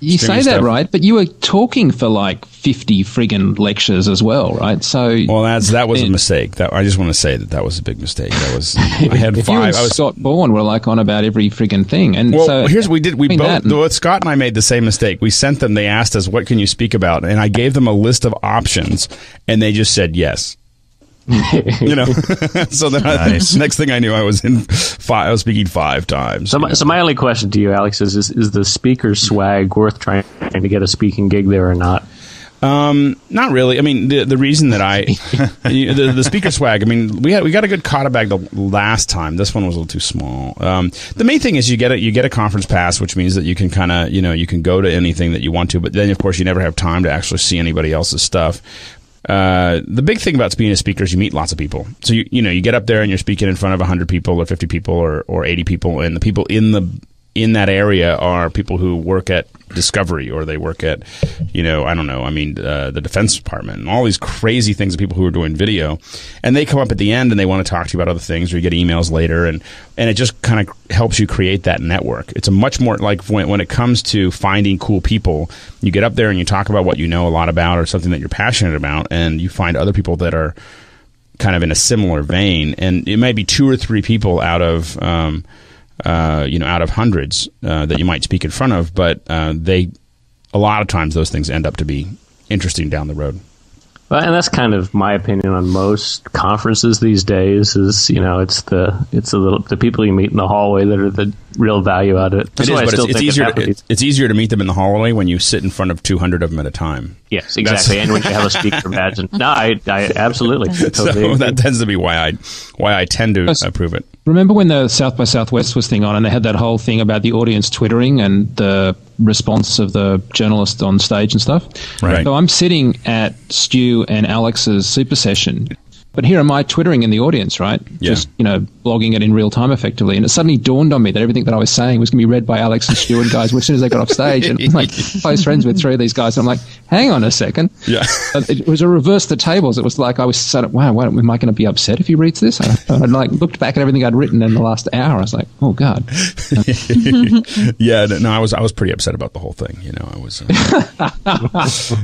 You say that right, but you were talking for like fifty friggin' lectures as well, right? So well, that's that was it, a mistake. That I just want to say that that was a big mistake. That was I had five. You and I was, Scott Bourne were like on about every friggin' thing, and well, so here's what we did. We both and, Scott and I made the same mistake. We sent them. They asked us, "What can you speak about?" And I gave them a list of options, and they just said yes. You know, so then nice. I, next thing I knew, I was in five. I was speaking five times. So, my, so my only question to you, Alex, is, is is the speaker swag worth trying to get a speaking gig there or not? Um, not really. I mean, the the reason that I the, the speaker swag. I mean, we had we got a good Cotta bag the last time. This one was a little too small. Um, the main thing is you get a you get a conference pass, which means that you can kind of you know you can go to anything that you want to. But then of course you never have time to actually see anybody else's stuff. Uh, the big thing about being a speaker is you meet lots of people. So you you know you get up there and you're speaking in front of 100 people or 50 people or or 80 people, and the people in the in that area are people who work at Discovery or they work at, you know, I don't know, I mean, uh, the Defense Department and all these crazy things of people who are doing video. And they come up at the end and they want to talk to you about other things or you get emails later. And, and it just kind of helps you create that network. It's a much more like when, when it comes to finding cool people, you get up there and you talk about what you know a lot about or something that you're passionate about and you find other people that are kind of in a similar vein. And it might be two or three people out of, um, uh, you know, out of hundreds uh, that you might speak in front of, but uh, they, a lot of times, those things end up to be interesting down the road. Well, and that's kind of my opinion on most conferences these days. Is you know, it's the it's the little the people you meet in the hallway that are the real value out of it. That's it is, but it's, it's easier. To, it's, it's, easier to meet them in the hallway when you sit in front of two hundred of them at a time. Yes, exactly, and when you have a speaker badge. And, no, I, I absolutely. Totally so that tends to be why I why I tend to approve it. Remember when the South by Southwest was thing on, and they had that whole thing about the audience twittering and the response of the journalist on stage and stuff. Right. So I'm sitting at Stu and Alex's super session, but here am I twittering in the audience, right? Yeah. Just, you know, blogging it in real time effectively. And it suddenly dawned on me that everything that I was saying was going to be read by Alex and Stuart guys as soon as they got off stage. And I'm like close friends with three of these guys. And I'm like, hang on a second. Yeah. it was a reverse the tables. It was like I was of, wow, am I going to be upset if he reads this? I, I like looked back at everything I'd written in the last hour. I was like, oh God. yeah. No, I was, I was pretty upset about the whole thing. You know, I was, uh,